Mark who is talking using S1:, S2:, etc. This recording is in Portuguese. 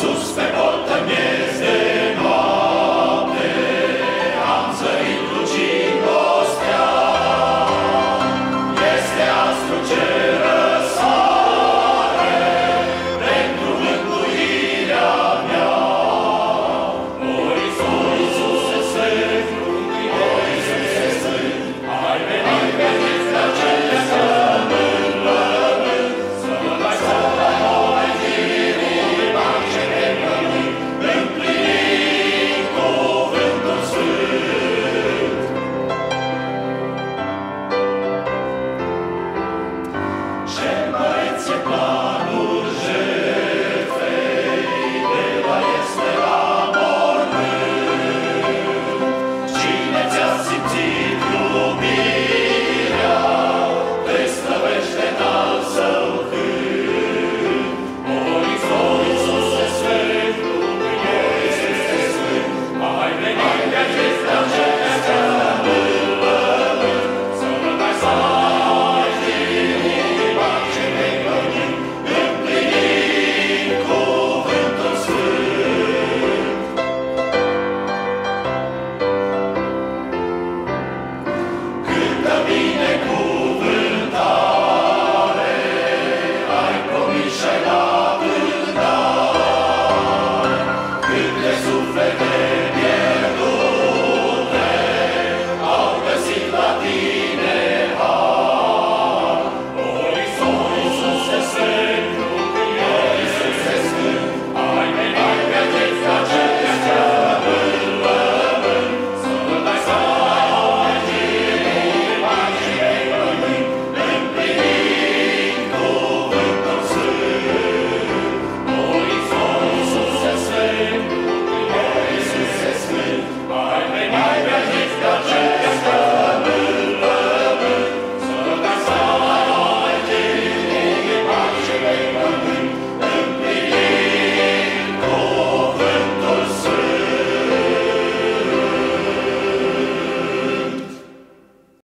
S1: sus pegou